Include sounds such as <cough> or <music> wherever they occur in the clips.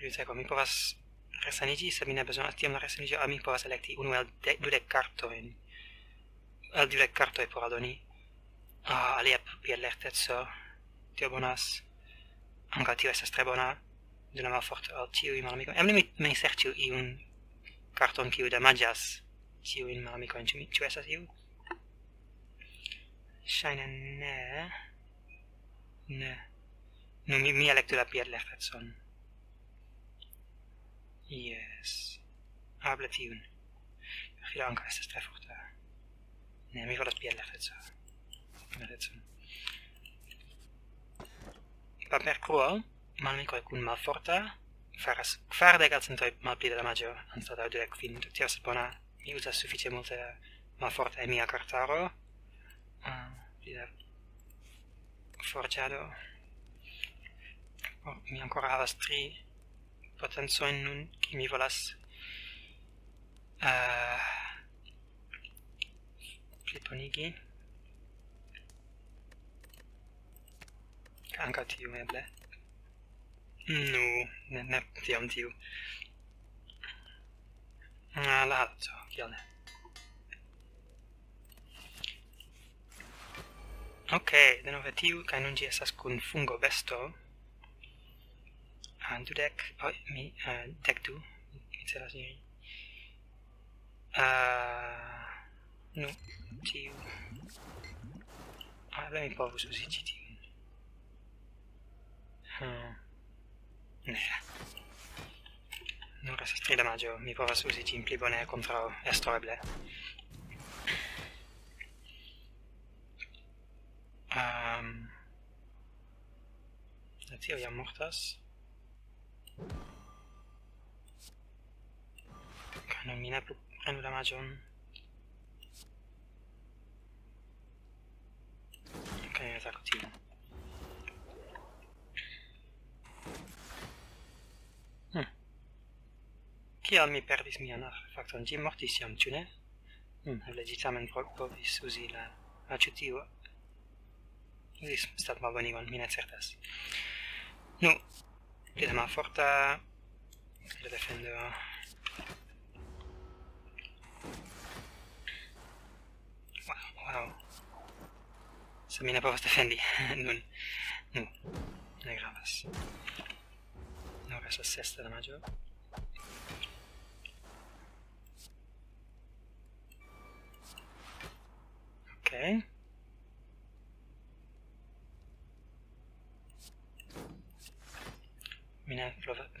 Ĵuste, mi povas resanigi, se mi ne bezonas tiam la resaniĝo, al mi povas electi unu el de, dudek kartojn. El dudek kartoj por aldoni. Ah, alia kiel lerteco, tio bonas. Anca tio estas tre bona. Dona malforto al ĉiuj malamikoj. Eble mi, mi serĉu iun karton kiu damaĝas ĉiujn malamikojn. Ciu, ciu estas iu? Ŝajne ne. Ne. Nu, mi, mi electu la piedlertecon. Yes. Able tiun. Fila anca estas tre forta. Ne, mi volas piel la rezo. La rezo. Paper crua, malamicoi cun malforta, faras kvardek centoj malpli da damaĝo anstataŭ dek quin, Tio se bona. Mi usas sufiĉe multe malforta e mia kartaro. Pli da forĝado. Oh, mi ancora havas tri potencoin nun, ki mi volas eh, uh, pliponigi. Anca tiu eble. Nu, ne, ne tiam tiu. Ah, la halto, kiel ne. Ok, denove tiu, kai nun gi esas kun fungo vesto uh, dudek, oh, mi, uh, dek du, mi celas diri. Uh, eh, nu, tiu. Ah, mi povus usi ĉi tiu Hmm. Ne. Nur estas tri damaĝo, mi povas usi ĝin pli bone kontraŭ estro eble. Um, ehm, tio jam mortas. Che non mi ne prendo damagion. Ok, attacco team. Hm. Kial mi perdis mian artefakton, Ĝi mortis jam, ĉu ne? Hm, eble ĝi tamen povis uzi la... la ĉu tio... Uzis stat malbonigon, mi ne certas. Nu, La már fogta... De defendő a... Wow. Se mi ne posso defendi. <laughs> non... No. Ne gravas. Non resto a sesta da maggio. Ok.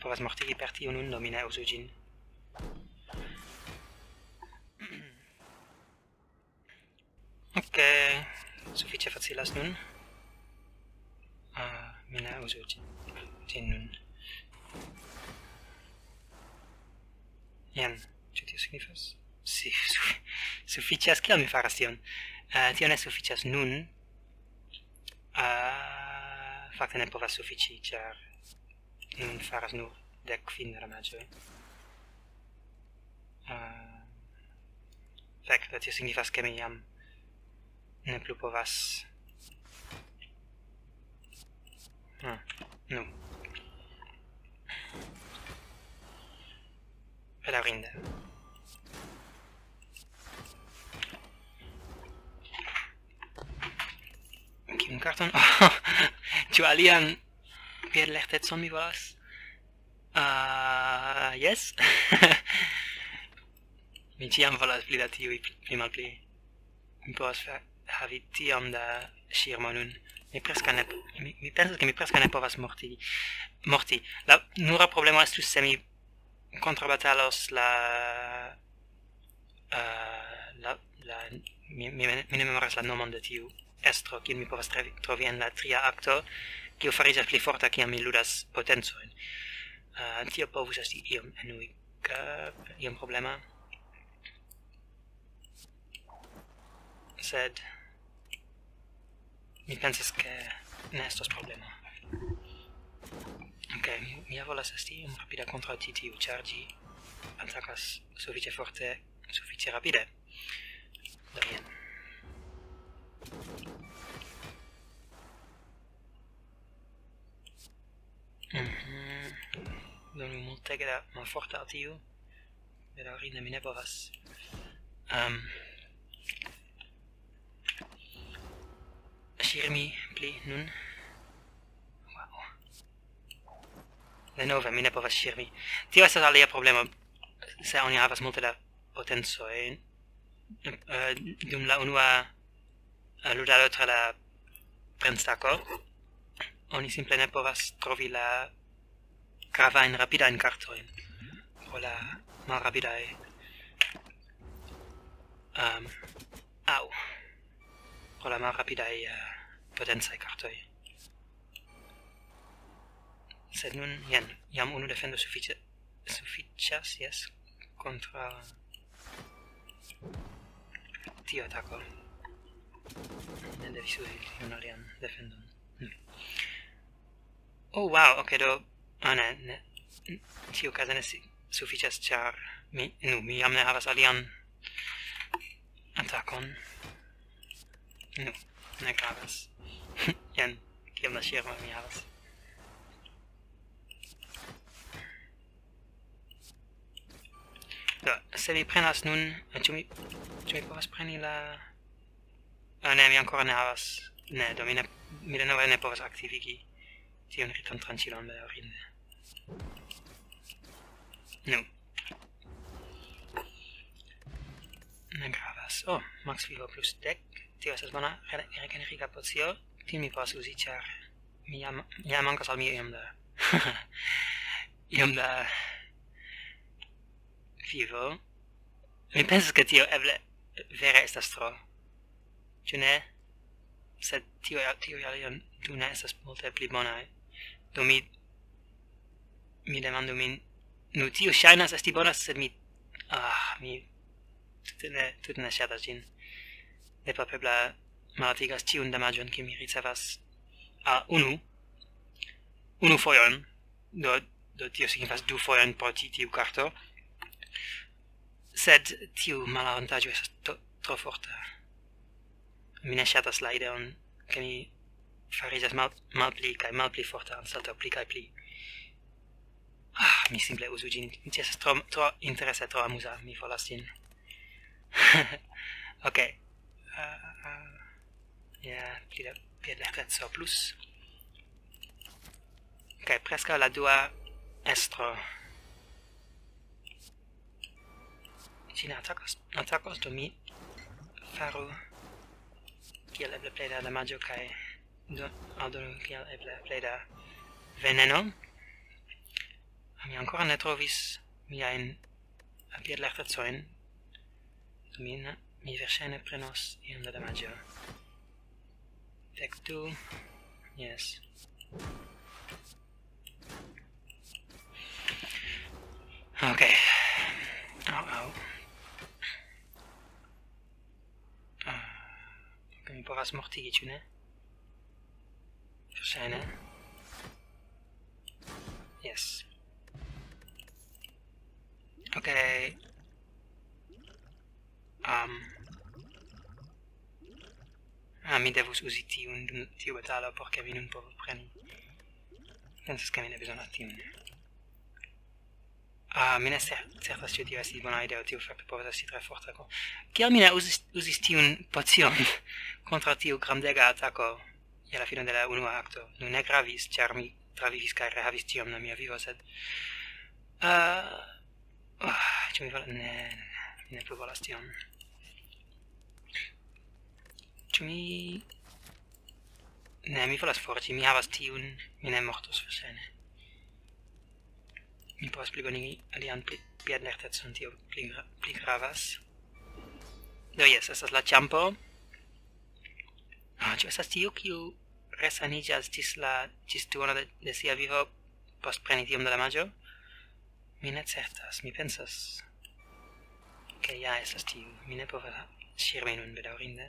Provas martiri pertion un nomina usugin. Okay, suffice facilas nun. Ah, mina usugin nun. Jen, ĉu tio signifas? Si, su, sufiĉas kiel mi faras tion? Uh, tio ne sufiĉas nun. Uh, fakte ne povas sufiĉi, ĉar non nem száznó deck finnre megy. Fekete, ti significa che mi ne più povas. Ah, no. E la rinde. Kim Carton? <laughs> Ĉu alian vierlectecon mi volas. Ah, uh, yes. <laughs> mi ciam volas pli da tiui, pli mal pli. Mi povas havi tiam da shirmo nun. Mi presca ne... Mi, mi pensas che mi presca ne povas morti. Morti. La nura problema estus se mi contrabatalos la... Uh, la... la... Mi, mi, mi ne memoras la nomon de tiu estro, kiel mi povas trovi en la tria acto, kiu fariĝas pli forta kiam mi ludas potencojn. Uh, ah, tio povus esti iom enuiga, iom problema. Sed mi pensas ke ne estos problema. Ok, mi volas esti iom rapida kontraŭ ti tiu, ĉar ĝi atakas sufiĉe forte, sufiĉe rapide. Do jen. donu multege da malforta al tiu, bedaŭrinde mi ne povas. Um, ŝirmi pli nun. Wow. Denove, mi ne povas ŝirmi. Tio estas alia problemo, se oni havas multe da e Uh, dum la unua uh, ludado tra la prenstako, oni simple ne povas trovi la gravajn rapidajn kartojn pro la e. um, aŭ pro la e uh, potencaj kartoj. Sed nun, jen, jam unu defendo suffice, sufficias, yes, contra... Tio atako. Ne devis uzi un alian defendon. Hmm. Oh, wow, ok, do Ah, ne, ne. Tio caso ne sufficias, char mi, nu, mi jam ne havas alian atacon. Nu, ne gravas. <laughs> Jen, kiam la shirma mi havas. Do, se mi prenas nun, ĉu mi, ĉu mi povas preni la... Ah, ne, mi ancora ne havas. Ne, do mi ne, mi denove ne povas aktivigi tion riton tranĉilon bedaŭrinde. Nu. Ne gravas. Oh, max vivo plus dec. Tio estas bona regeneriga pocio. Tio mi povas uzi, ĉar mi jam, jam mancas al mi iom da... <laughs> iom da... vivo. Mi pensas che tio eble vere estas tro. Ĉu ne? Sed tio, tio alion du ne estas multe pli bonaj. Do mi mi demandu min nu tio ŝajnas esti bona sed mi ah mi tute ne tute ne ŝatas ĝin. Nepapebla malatigas tiun damaĝon ke mi ricevas a unu unu fojon. Do do tio signifas du fojon por ti tiu karto. Sed tiu malavantaĝo estas tro forta. Mi ne ŝatas la ideon ke mi fariĝas mal malpli kaj malpli forta anstataŭ pli kaj pli Ah, mi simple usu gin. Mi estas tro, tro interesse, tro amusa. Mi volas gin. <laughs> ok. Ah, uh, uh, yeah, pli la piedlerezzo plus. Ok, presca la dua estro. Ci ne attacos, attacos, do mi faru kiel eble plej da damaĝo kaj do aldonu kiel eble plej veneno mi ancora ne trovis miain apierlertacoin, zoin mi, mi versene prenos in da damaĝo. Dek tu yes Ok. Au, au. Ah, mi povas mortigi, ĉu ne? Verŝajne. mi devus usi tiun dum tiu batalo por ke vi non povu preni. Pensas ke mi ne bezonas tiun. Ah, mi ne certas ĉu tio estis bona ideo, tiu fakte povas esti tre forta ko. Kial mi ne uzis, uzis tiun pocion kontraŭ tiu grandega atako je la fino de la unua akto? Nu ne gravis, ĉar mi travivis kaj rehavis tiom na mia vivo, sed... Uh, oh, ĉu mi volas... Ne, ne, ne, ne plu volas tion mi... Ne, mi volas forti, mi havas tiun, mi ne mortos versene. Mi povas plibonigi alian pli, pli tio pli, pli gravas. Do jes, estas la ĉampo. Ah, ĉu estas tiu kiu resaniĝas ĝis la ĝis duono de, de sia vivo post preni tiom da la maĝo? Mi ne certas, mi pensas ke ja estas tiu, mi ne povas ŝirmi nun bedaŭrinde.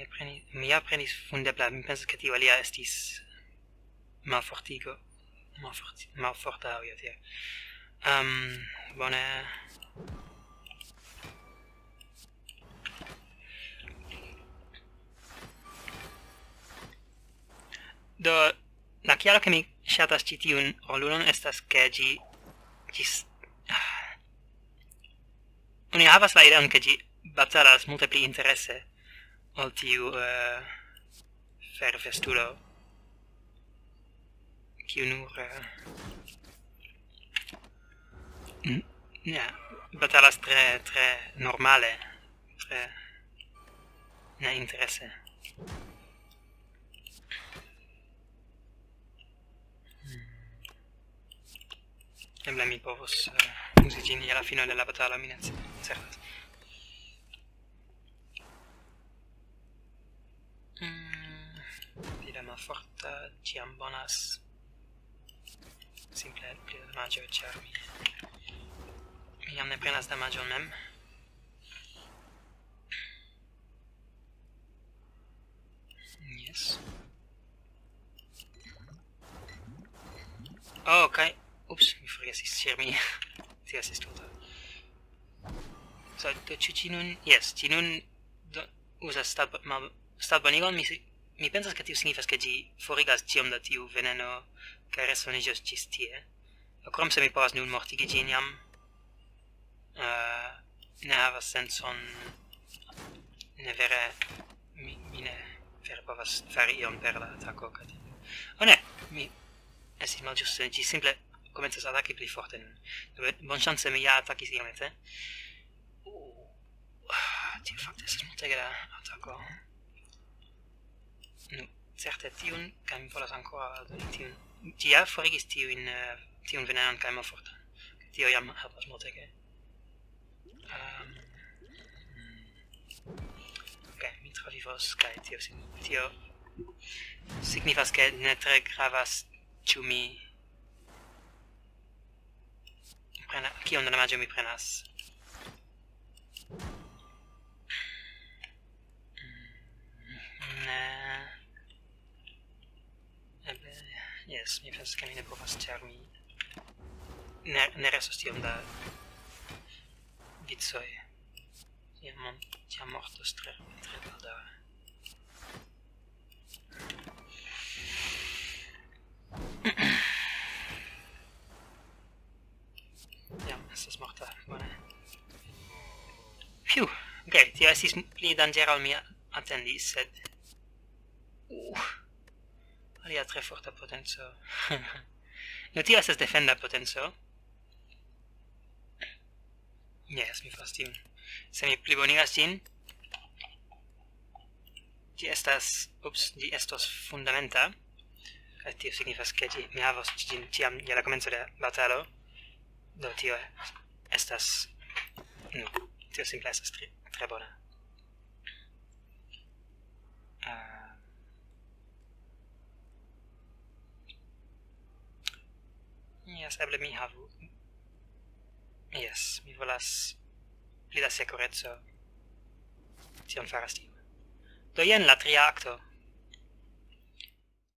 mi aprenis, mi aprenis fundebla, mi pensas che tio alia estis malfortigo, malforti, malforta o tio. Um, bone... Do, la chiaro che mi shatas ci tiun rolulon estas che gi... gis... Oni havas la ideon che gi batalas multe pli interesse al tiu uh, fervestulo. Kiu nur uh, ja, batalas tre tre normale tre ne interese. Hmm. Eble mi povos uh, uzi ĝin je la fino de mi ne certas. malforta, tiam bonas simple pli damaĝo, ĉar mi, mi jam ne prenas damaĝon mem. Yes. Oh, okay. Ups, mi forgesis ŝirmi. <laughs> Tia estis tuta. So, do ĉu ĝi nun... Yes, ĝi nun do, uzas stab, mal, stabbonigon, mi Mi pensas che tiu signifas che gi forigas ciam da tiu veneno che resonigios cis tie. Acrom se mi povas nun mortigi gin iam, uh, eh, ne havas senson, ne vere, mi, mi ne vere povas fari ion per la attacco ca. Oh ne, mi estis mal giusto, gi simple comenzas attacchi pli forte nun. Dove, bon chance mi ja attaccis iomete. Uh, tio facte, esas multege da attacco. Nu, certe tiun, kaj mi volas ancora aldoni tiun. Ĝi ja forigis eh, tiun, uh, tiun venenan kaj malfortan. Tio jam helpas multege. Um, mm, ok, mi travivos, kaj tio, tio signifas ke ne tre gravas ĉu mi prena kion da damaĝo mi prenas Yes, mi pensas, che mi ne povas, ĉar mi ne, ne restos tiom da vicoj. Tiam, mon, tiam mortos tre, tre baldaŭe. Jam, estas morta, bone. Phew! Ok, tio estis pli dangera al mi attendis, sed... Uff! alia tre forta potenzo. <laughs> no tio estas defenda potenzo. Yes, mi fas tion. Se mi plibonigas ĝin, ĝi estas, ups, ĝi estos fundamenta, kaj tio signifas ke ĝi mi havos ĝin ĉiam je la komenco de batalo. Do tio estas nu, tio simple estas tre, tre bona. Uh, Yes, eble mi havu. Yes, mi volas pli da securezzo. Tion faras tiu. Do jen la tria acto.